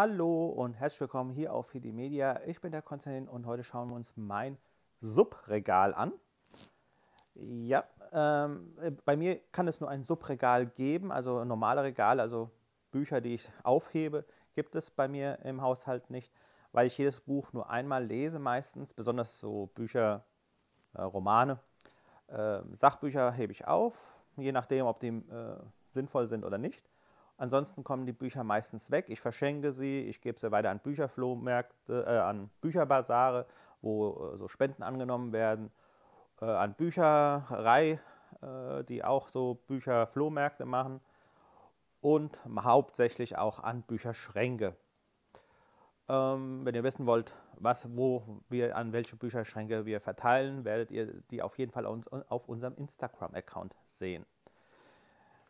Hallo und herzlich willkommen hier auf Hidi Media. Ich bin der Konstantin und heute schauen wir uns mein Subregal an. Ja, ähm, bei mir kann es nur ein Subregal geben, also normale Regale, also Bücher, die ich aufhebe, gibt es bei mir im Haushalt nicht, weil ich jedes Buch nur einmal lese meistens, besonders so Bücher, äh, Romane. Äh, Sachbücher hebe ich auf, je nachdem, ob die äh, sinnvoll sind oder nicht. Ansonsten kommen die Bücher meistens weg. Ich verschenke sie, ich gebe sie weiter an Bücherflohmärkte, äh, an Bücherbasare, wo äh, so Spenden angenommen werden, äh, an Bücherei, äh, die auch so Bücherflohmärkte machen und hauptsächlich auch an Bücherschränke. Ähm, wenn ihr wissen wollt, was, wo wir an welche Bücherschränke wir verteilen, werdet ihr die auf jeden Fall auf unserem Instagram-Account sehen.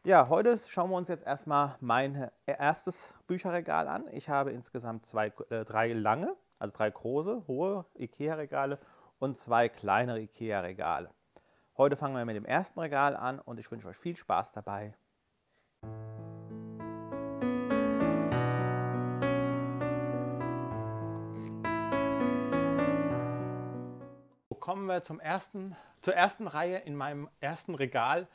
Ja, heute schauen wir uns jetzt erstmal mein erstes Bücherregal an. Ich habe insgesamt zwei, äh, drei lange, also drei große, hohe IKEA-Regale und zwei kleinere IKEA-Regale. Heute fangen wir mit dem ersten Regal an und ich wünsche euch viel Spaß dabei. Kommen wir zum ersten, zur ersten Reihe in meinem ersten Regal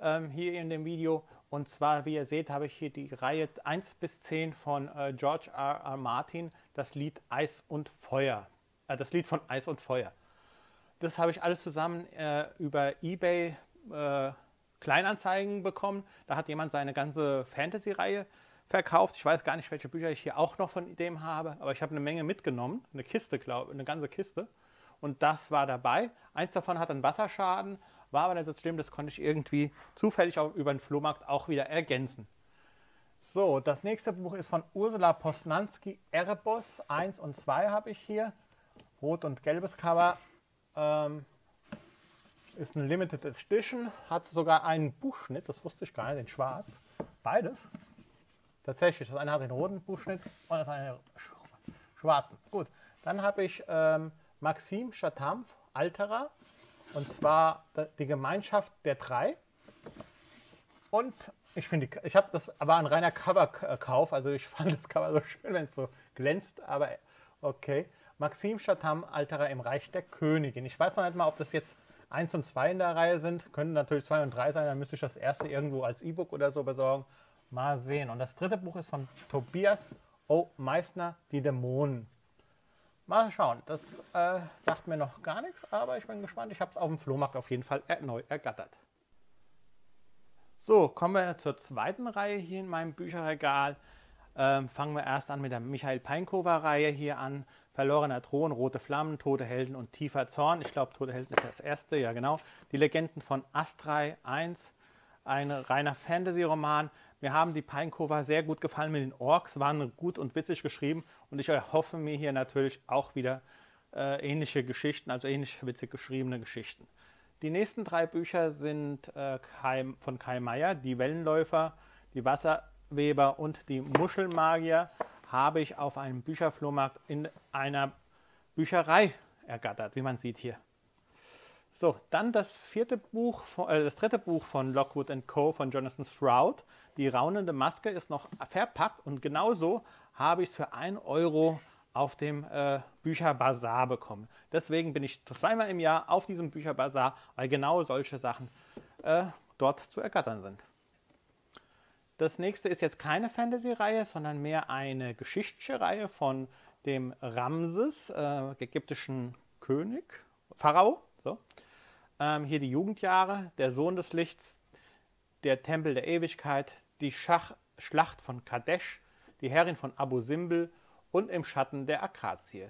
ähm, hier in dem Video. Und zwar, wie ihr seht, habe ich hier die Reihe 1 bis 10 von äh, George R. R. Martin, das Lied Eis und Feuer. Äh, das Lied von Eis und Feuer. Das habe ich alles zusammen äh, über eBay äh, Kleinanzeigen bekommen. Da hat jemand seine ganze Fantasy-Reihe verkauft. Ich weiß gar nicht, welche Bücher ich hier auch noch von dem habe, aber ich habe eine Menge mitgenommen. Eine Kiste, glaube ich, eine ganze Kiste. Und das war dabei. Eins davon hat einen Wasserschaden war aber nicht so schlimm, das konnte ich irgendwie zufällig auch über den Flohmarkt auch wieder ergänzen. So, das nächste Buch ist von Ursula Posnanski, Erebos 1 und 2 habe ich hier. Rot und gelbes Cover. Ähm, ist eine Limited Edition, hat sogar einen Buchschnitt, das wusste ich gar nicht, in schwarz. Beides. Tatsächlich, das eine hat den roten Buchschnitt und das eine schwarzen. Gut, dann habe ich ähm, Maxim Chatam, Alterer, und zwar die Gemeinschaft der drei. Und ich finde, ich habe das aber ein reiner Coverkauf. Also ich fand das Cover so schön, wenn es so glänzt. Aber okay. Maxim Chatham, Alterer im Reich der Königin. Ich weiß noch nicht mal, ob das jetzt 1 und 2 in der Reihe sind. Können natürlich 2 und 3 sein. Dann müsste ich das erste irgendwo als E-Book oder so besorgen. Mal sehen. Und das dritte Buch ist von Tobias O. Meissner, Die Dämonen. Mal schauen, das äh, sagt mir noch gar nichts, aber ich bin gespannt. Ich habe es auf dem Flohmarkt auf jeden Fall neu ergattert. So, kommen wir zur zweiten Reihe hier in meinem Bücherregal. Ähm, fangen wir erst an mit der Michael Peinkover Reihe hier an. Verlorener Thron, Rote Flammen, Tote Helden und Tiefer Zorn. Ich glaube, Tote Helden ist das erste, ja genau. Die Legenden von Astray 1, ein reiner Fantasy-Roman mir haben die Pinecover sehr gut gefallen mit den Orks, waren gut und witzig geschrieben und ich erhoffe mir hier natürlich auch wieder äh, ähnliche Geschichten, also ähnlich witzig geschriebene Geschichten. Die nächsten drei Bücher sind äh, Kai, von Kai Meier, Die Wellenläufer, Die Wasserweber und Die Muschelmagier habe ich auf einem Bücherflohmarkt in einer Bücherei ergattert, wie man sieht hier. So, dann das vierte Buch, äh, das dritte Buch von Lockwood Co. von Jonathan Stroud. Die raunende Maske ist noch verpackt und genauso habe ich es für 1 Euro auf dem äh, Bücherbazar bekommen. Deswegen bin ich zweimal im Jahr auf diesem Bücherbazar, weil genau solche Sachen äh, dort zu ergattern sind. Das nächste ist jetzt keine Fantasy-Reihe, sondern mehr eine geschichtliche Reihe von dem Ramses, äh, ägyptischen König, Pharao. So. Ähm, hier die Jugendjahre, der Sohn des Lichts, der Tempel der Ewigkeit, die Schach Schlacht von Kadesh, die Herrin von Abu Simbel und im Schatten der Akazie.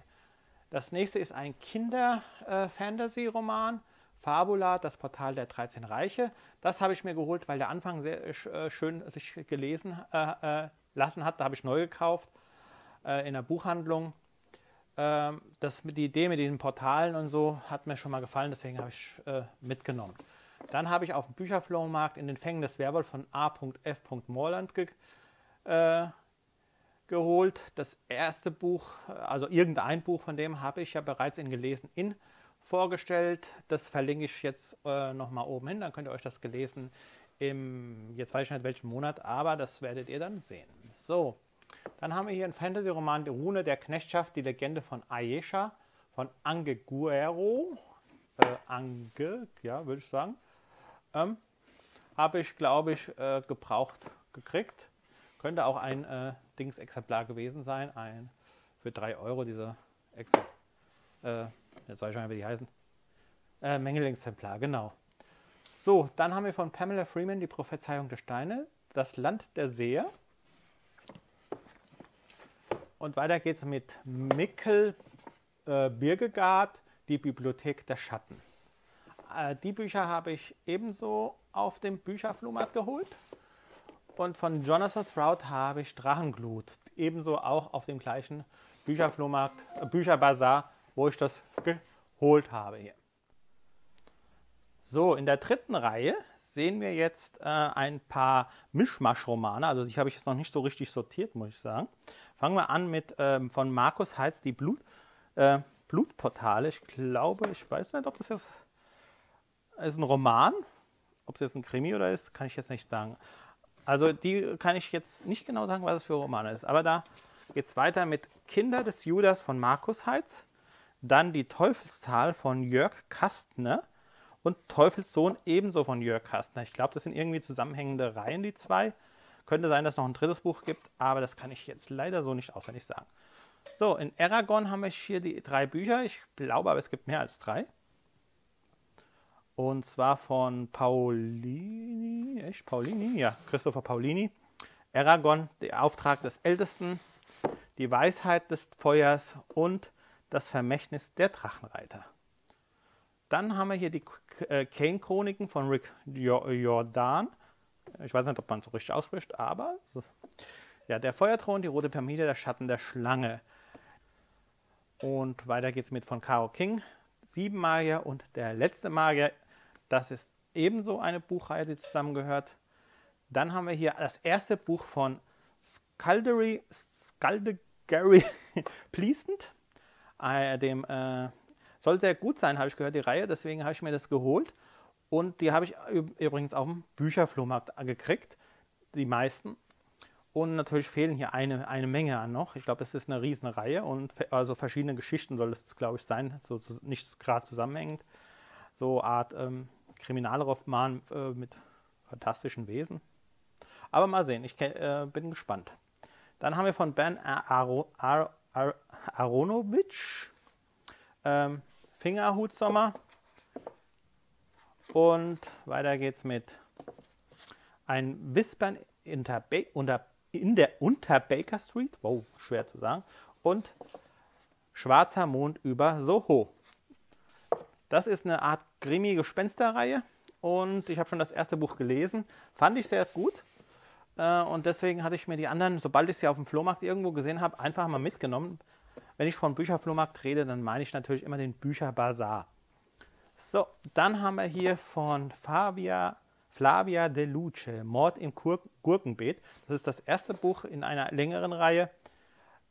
Das nächste ist ein Kinder-Fantasy-Roman, äh, Fabula, das Portal der 13 Reiche. Das habe ich mir geholt, weil der Anfang sehr äh, schön sich gelesen äh, äh, lassen hat. Da habe ich neu gekauft äh, in der Buchhandlung. Ähm, das, die Idee mit diesen Portalen und so hat mir schon mal gefallen, deswegen habe ich äh, mitgenommen. Dann habe ich auf dem Bücherflohmarkt in den Fängen des Werwolf von A.F. Morland ge äh, geholt. Das erste Buch, also irgendein Buch von dem habe ich ja bereits in Gelesen in vorgestellt. Das verlinke ich jetzt äh, nochmal oben hin, dann könnt ihr euch das gelesen im, jetzt weiß ich nicht welchen Monat, aber das werdet ihr dann sehen. So, Dann haben wir hier einen Fantasy-Roman, Die Rune der Knechtschaft, die Legende von Ayesha, von Ange Guerrero. Äh, Ange, ja, würde ich sagen. Ähm, Habe ich, glaube ich, äh, gebraucht gekriegt. Könnte auch ein äh, Dings-Exemplar gewesen sein. Ein für 3 Euro, diese Ex äh, jetzt weiß ich schon, wie die heißen. Äh, Mängelexemplar, genau. So, dann haben wir von Pamela Freeman die Prophezeiung der Steine, das Land der Seher. Und weiter geht es mit Mikkel äh, Birgegard, die Bibliothek der Schatten. Äh, die Bücher habe ich ebenso auf dem Bücherflohmarkt geholt. Und von Jonathan Stroud habe ich Drachenglut, ebenso auch auf dem gleichen Bücherflohmarkt, äh, Bücherbazar, wo ich das geholt habe hier. So, in der dritten Reihe sehen wir jetzt äh, ein paar Mischmasch-Romane. Also die habe ich jetzt noch nicht so richtig sortiert, muss ich sagen. Fangen wir an mit ähm, von Markus Heitz, die Blut, äh, Blutportale. Ich glaube, ich weiß nicht, ob das jetzt ist ein Roman. Ob es jetzt ein Krimi oder ist, kann ich jetzt nicht sagen. Also die kann ich jetzt nicht genau sagen, was es für Romane ist. Aber da geht es weiter mit Kinder des Judas von Markus Heitz. Dann die Teufelszahl von Jörg Kastner und Teufelssohn ebenso von Jörg Kastner. Ich glaube, das sind irgendwie zusammenhängende Reihen, die zwei. Könnte sein, dass es noch ein drittes Buch gibt, aber das kann ich jetzt leider so nicht auswendig sagen. So, in Aragon haben wir hier die drei Bücher. Ich glaube aber, es gibt mehr als drei. Und zwar von Paulini, echt Paulini? Ja, Christopher Paulini. Aragon, der Auftrag des Ältesten, die Weisheit des Feuers und das Vermächtnis der Drachenreiter. Dann haben wir hier die äh, Kane-Chroniken von Rick Jordan. Ich weiß nicht, ob man es so richtig ausspricht, aber ja, der Feuerthron, die rote Pyramide, der Schatten der Schlange. Und weiter geht es mit von Caro King, Sieben Magier und der letzte Magier. Das ist ebenso eine Buchreihe, die zusammengehört. Dann haben wir hier das erste Buch von Skaldery, Skaldegary Pleasant, äh, dem äh, soll sehr gut sein, habe ich gehört, die Reihe. Deswegen habe ich mir das geholt. Und die habe ich übrigens auf dem Bücherflohmarkt gekriegt. Die meisten. Und natürlich fehlen hier eine, eine Menge an noch. Ich glaube, es ist eine riesen Reihe und also verschiedene Geschichten soll es, glaube ich, sein. So, so nicht gerade zusammenhängend. So Art ähm, Kriminalroman äh, mit fantastischen Wesen. Aber mal sehen, ich äh, bin gespannt. Dann haben wir von Ben Aro, Ar, Ar, Aronovic ähm, Fingerhutsommer. Und weiter geht's mit ein Wispern in der, unter, in der unter Baker Street. Wow, schwer zu sagen. Und Schwarzer Mond über Soho. Das ist eine Art Krimi-Gespensterreihe und ich habe schon das erste Buch gelesen. Fand ich sehr gut. Äh, und deswegen hatte ich mir die anderen, sobald ich sie auf dem Flohmarkt irgendwo gesehen habe, einfach mal mitgenommen. Wenn ich von Bücherflohmarkt rede, dann meine ich natürlich immer den Bücherbazar. So, dann haben wir hier von Fabia, Flavia De Luce, Mord im Kur Gurkenbeet. Das ist das erste Buch in einer längeren Reihe.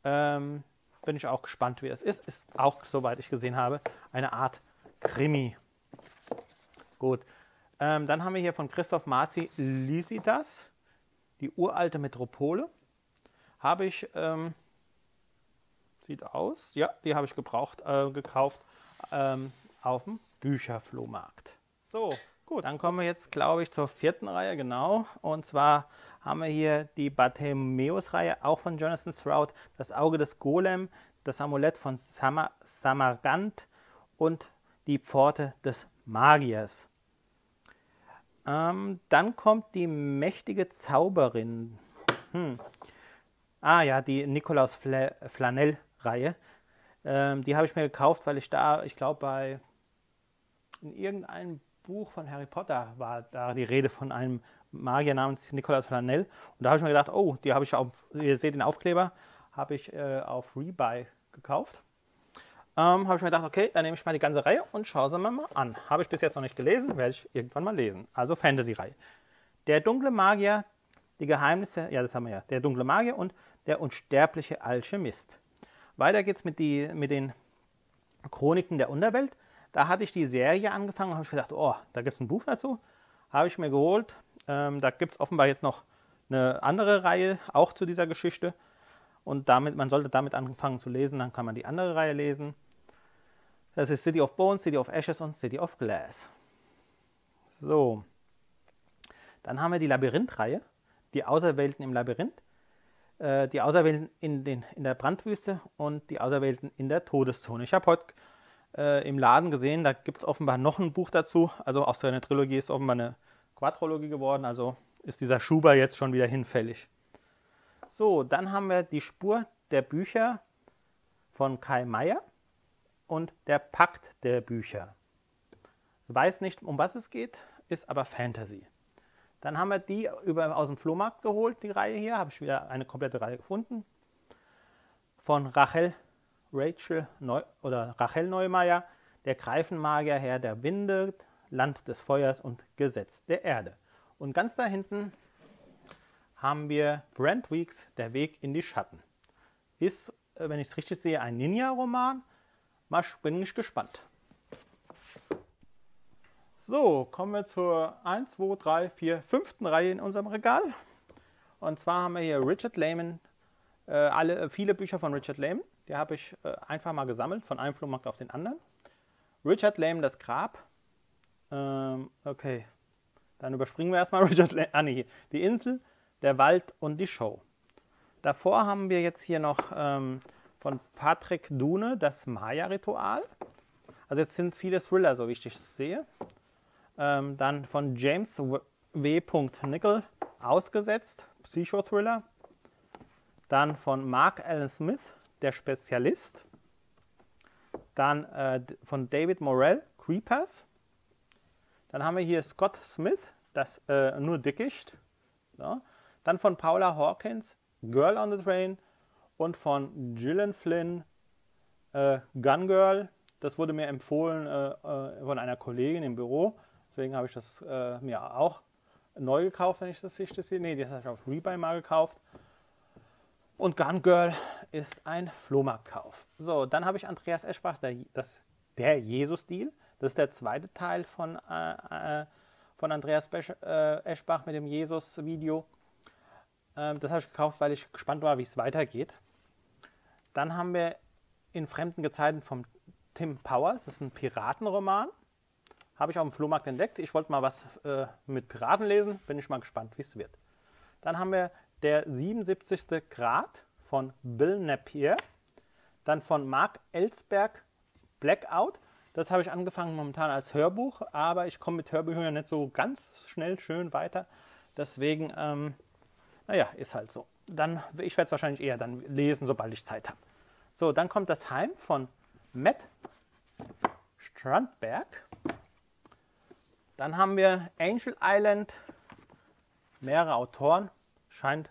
Ähm, bin ich auch gespannt, wie es ist. Ist auch, soweit ich gesehen habe, eine Art Krimi. Gut. Ähm, dann haben wir hier von Christoph Marzi Lysidas, die uralte Metropole. Habe ich ähm, Sieht aus. Ja, die habe ich gebraucht, äh, gekauft ähm, auf dem Bücherflohmarkt. So, gut. Dann kommen wir jetzt, glaube ich, zur vierten Reihe, genau. Und zwar haben wir hier die Bartholomäus-Reihe, auch von Jonathan Stroud, das Auge des Golem, das Amulett von Samar Samarkand und die Pforte des Magiers. Ähm, dann kommt die mächtige Zauberin. Hm. Ah ja, die Nikolaus Flanell Reihe. Ähm, die habe ich mir gekauft, weil ich da, ich glaube, bei in irgendeinem Buch von Harry Potter war da die Rede von einem Magier namens Nicolas Flanell. Und da habe ich mir gedacht, oh, die habe ich auf, ihr seht den Aufkleber, habe ich äh, auf Rebuy gekauft. Ähm, habe ich mir gedacht, okay, dann nehme ich mal die ganze Reihe und schaue sie mir mal an. Habe ich bis jetzt noch nicht gelesen, werde ich irgendwann mal lesen. Also Fantasy-Reihe. Der dunkle Magier, die Geheimnisse, ja, das haben wir ja. Der dunkle Magier und der unsterbliche Alchemist. Weiter geht's mit, die, mit den Chroniken der Unterwelt. Da hatte ich die Serie angefangen und habe ich gedacht, oh, da gibt es ein Buch dazu. Habe ich mir geholt. Ähm, da gibt es offenbar jetzt noch eine andere Reihe, auch zu dieser Geschichte. und damit, man sollte damit anfangen zu lesen, dann kann man die andere Reihe lesen. Das ist City of Bones, City of Ashes und City of Glass. So, dann haben wir die Labyrinth-Reihe, die Auserwählten im Labyrinth, äh, die Auserwählten in, den, in der Brandwüste und die Auserwählten in der Todeszone. Ich habe heute äh, im Laden gesehen, da gibt es offenbar noch ein Buch dazu. Also aus seiner Trilogie ist offenbar eine Quadrologie geworden, also ist dieser Schuber jetzt schon wieder hinfällig. So, dann haben wir die Spur der Bücher von Kai Meier und der Pakt der Bücher. Weiß nicht, um was es geht, ist aber Fantasy. Dann haben wir die über, aus dem Flohmarkt geholt, die Reihe hier. Habe ich wieder eine komplette Reihe gefunden. Von Rachel, Rachel Neu, oder Rachel Neumeier, der Greifenmagier, Herr der Winde, Land des Feuers und Gesetz der Erde. Und ganz da hinten haben wir Brent Weeks, Der Weg in die Schatten. Ist, äh, wenn ich es richtig sehe, ein Ninja-Roman. Mal bin ich gespannt. So, kommen wir zur 1, 2, 3, 4, 5. Reihe in unserem Regal. Und zwar haben wir hier Richard Lehman, äh, alle, äh, viele Bücher von Richard Lehman. Die habe ich äh, einfach mal gesammelt, von einem Flohmarkt auf den anderen. Richard Lehman, das Grab. Ähm, okay, dann überspringen wir erstmal Richard Lehman. Ah, nee, die Insel, der Wald und die Show. Davor haben wir jetzt hier noch ähm, von Patrick Dune das Maya-Ritual. Also jetzt sind viele Thriller, so wie ich es sehe. Ähm, dann von James W. Nickel ausgesetzt, Psychothriller. Dann von Mark Allen Smith, der Spezialist. Dann äh, von David Morell, Creepers. Dann haben wir hier Scott Smith, das äh, nur Dickicht. Ja. Dann von Paula Hawkins, Girl on the Train. Und von Gillian Flynn, äh, Gun Girl. Das wurde mir empfohlen äh, äh, von einer Kollegin im Büro. Deswegen habe ich das äh, mir auch neu gekauft, wenn ich das richtig sehe. Ne, das habe ich auf Rebuy mal gekauft. Und Gun Girl ist ein Flohmarktkauf. So, dann habe ich Andreas Eschbach, der, der Jesus-Deal. Das ist der zweite Teil von, äh, äh, von Andreas Besch, äh, Eschbach mit dem Jesus-Video. Ähm, das habe ich gekauft, weil ich gespannt war, wie es weitergeht. Dann haben wir in fremden Gezeiten von Tim Powers. Das ist ein Piratenroman. Habe ich auf dem Flohmarkt entdeckt. Ich wollte mal was äh, mit Piraten lesen. Bin ich mal gespannt, wie es wird. Dann haben wir der 77. Grad von Bill Napier. Dann von Mark Ellsberg Blackout. Das habe ich angefangen momentan als Hörbuch, aber ich komme mit Hörbüchern nicht so ganz schnell schön weiter. Deswegen, ähm, naja, ist halt so. Dann, ich werde es wahrscheinlich eher dann lesen, sobald ich Zeit habe. So, dann kommt das Heim von Matt Strandberg. Dann haben wir Angel Island, mehrere Autoren, scheint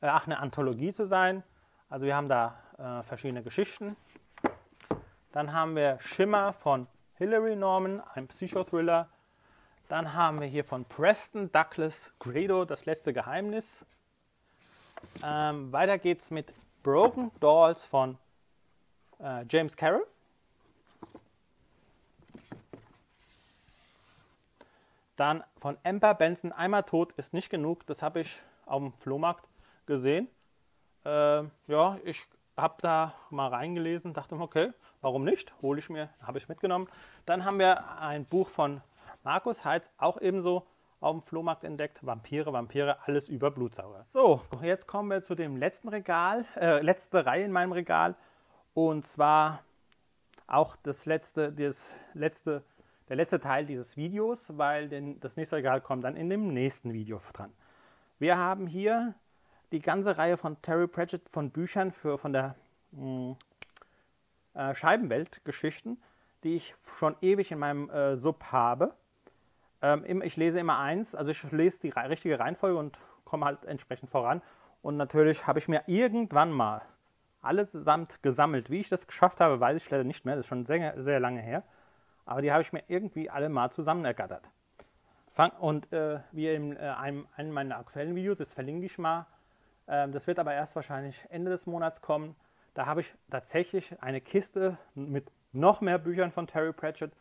äh, ach, eine Anthologie zu sein. Also wir haben da äh, verschiedene Geschichten. Dann haben wir Schimmer von Hilary Norman, ein Psychothriller. Dann haben wir hier von Preston Douglas Grado, das letzte Geheimnis. Ähm, weiter geht's mit Broken Dolls von äh, James Carroll. Dann von Amber Benson, einmal tot ist nicht genug. Das habe ich auf dem Flohmarkt gesehen. Äh, ja, ich habe da mal reingelesen, dachte mir, okay, warum nicht? Hole ich mir, habe ich mitgenommen. Dann haben wir ein Buch von Markus Heitz, auch ebenso auf dem Flohmarkt entdeckt. Vampire, Vampire, alles über Blutsauger. So, jetzt kommen wir zu dem letzten Regal, äh, letzte Reihe in meinem Regal. Und zwar auch das letzte, das letzte der letzte Teil dieses Videos, weil den, das nächste Regal kommt dann in dem nächsten Video dran. Wir haben hier die ganze Reihe von Terry Pratchett von Büchern für, von der mh, hm, äh, Scheibenwelt-Geschichten, die ich schon ewig in meinem äh, Sub habe. Ähm, ich lese immer eins, also ich lese die richtige Reihenfolge und komme halt entsprechend voran. Und natürlich habe ich mir irgendwann mal allesamt gesammelt. Wie ich das geschafft habe, weiß ich leider nicht mehr. Das ist schon sehr, sehr lange her aber die habe ich mir irgendwie alle mal zusammen ergattert. Und äh, wie in äh, einem, einem meiner aktuellen Videos, das verlinke ich mal, äh, das wird aber erst wahrscheinlich Ende des Monats kommen, da habe ich tatsächlich eine Kiste mit noch mehr Büchern von Terry Pratchett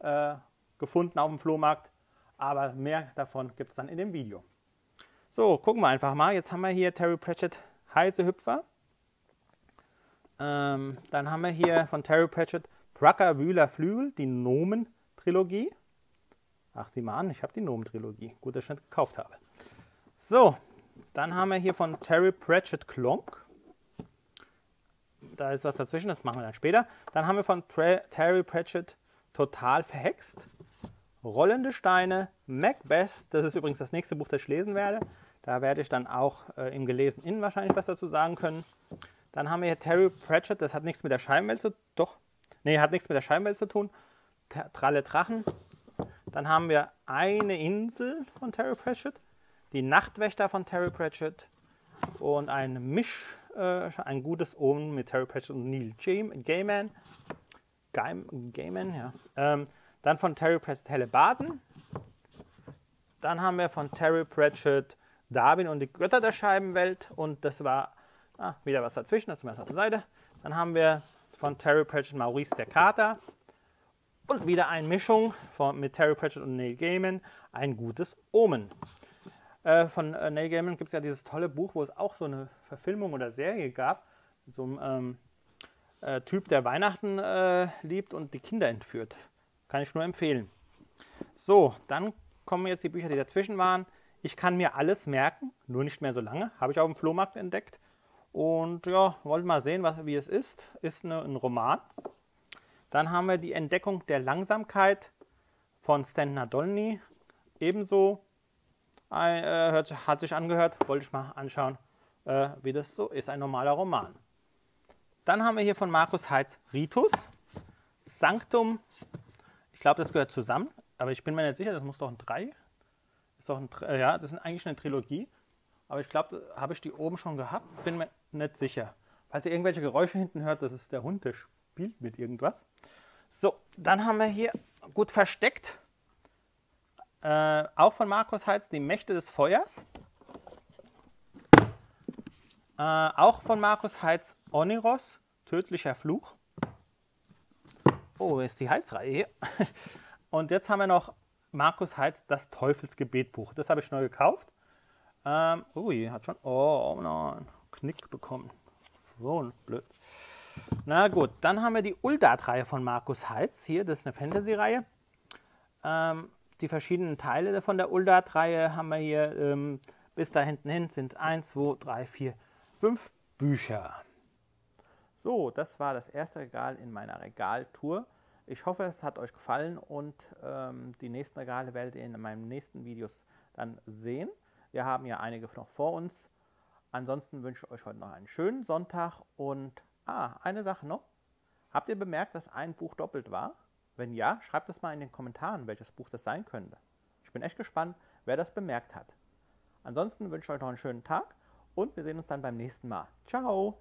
äh, gefunden auf dem Flohmarkt, aber mehr davon gibt es dann in dem Video. So, gucken wir einfach mal. Jetzt haben wir hier Terry Pratchett Heise Hüpfer. Ähm, dann haben wir hier von Terry Pratchett Drucker, Wühler, Flügel, die Nomen-Trilogie. Ach, sieh mal an, ich habe die Nomen-Trilogie. Gut, dass ich nicht gekauft habe. So, dann haben wir hier von Terry Pratchett Klonk. Da ist was dazwischen, das machen wir dann später. Dann haben wir von Tra Terry Pratchett Total Verhext. Rollende Steine, Macbeth, das ist übrigens das nächste Buch, das ich lesen werde. Da werde ich dann auch äh, im gelesen innen wahrscheinlich was dazu sagen können. Dann haben wir hier Terry Pratchett, das hat nichts mit der Scheibenwelt zu tun. Doch, nee, hat nichts mit der Scheibenwelt zu tun. Tralle Drachen. Dann haben wir eine Insel von Terry Pratchett, die Nachtwächter von Terry Pratchett und ein Misch, äh, ein gutes Omen mit Terry Pratchett und Neil Gaiman. Gaiman, ja. Ähm, dann von Terry Pratchett Helle Baden. Dann haben wir von Terry Pratchett Darwin und die Götter der Scheibenwelt. Und das war ah, wieder was dazwischen, das tun wir zur Seite. Dann haben wir von Terry Pratchett Maurice der Kater. Und wieder eine Mischung von, mit Terry Pratchett und Neil Gaiman, ein gutes Omen. Äh, von äh, Neil Gaiman gibt es ja dieses tolle Buch, wo es auch so eine Verfilmung oder Serie gab, mit so einem ähm, äh, Typ, der Weihnachten äh, liebt und die Kinder entführt. Kann ich nur empfehlen. So, dann kommen jetzt die Bücher, die dazwischen waren. Ich kann mir alles merken, nur nicht mehr so lange. Habe ich auf dem Flohmarkt entdeckt. Und ja, wollen mal sehen, was, wie es ist. Ist eine, ein Roman. Dann haben wir die Entdeckung der Langsamkeit von Stan Nadolny. Ebenso äh, hört, hat sich angehört, wollte ich mal anschauen, äh, wie das so ist. Ein normaler Roman. Dann haben wir hier von Markus Heitz Ritus, Sanctum ich glaube, das gehört zusammen, aber ich bin mir nicht sicher, das muss doch ein 3. Ist doch ein, äh, ja, das ist eigentlich eine Trilogie. Aber ich glaube, habe ich die oben schon gehabt, bin mir nicht sicher. Falls ihr irgendwelche Geräusche hinten hört, das ist der Hund, der spielt mit irgendwas. So, dann haben wir hier gut versteckt, äh, auch von Markus Heitz, die Mächte des Feuers. Äh, auch von Markus Heitz, Oniros, tödlicher Fluch. Oh, ist die Heizreihe hier. Und jetzt haben wir noch Markus Heitz, das Teufelsgebetbuch. Das habe ich neu gekauft. Ähm, ui, hat schon, oh, oh nein, Knick bekommen. So blöd. Na gut, dann haben wir die Uldat-Reihe von Markus Heitz. Hier, das ist eine Fantasy-Reihe. Ähm, die verschiedenen Teile von der Uldat-Reihe haben wir hier. Ähm, bis da hinten hin sind 1, 2, 3, 4, 5 Bücher. So, das war das erste Regal in meiner Regaltour. Ich hoffe, es hat euch gefallen und ähm, die nächsten Regale werdet ihr in meinen nächsten Videos dann sehen. Wir haben ja einige noch vor uns. Ansonsten wünsche ich euch heute noch einen schönen Sonntag und ah, eine Sache noch. Habt ihr bemerkt, dass ein Buch doppelt war? Wenn ja, schreibt es mal in den Kommentaren, welches Buch das sein könnte. Ich bin echt gespannt, wer das bemerkt hat. Ansonsten wünsche ich euch noch einen schönen Tag und wir sehen uns dann beim nächsten Mal. Ciao!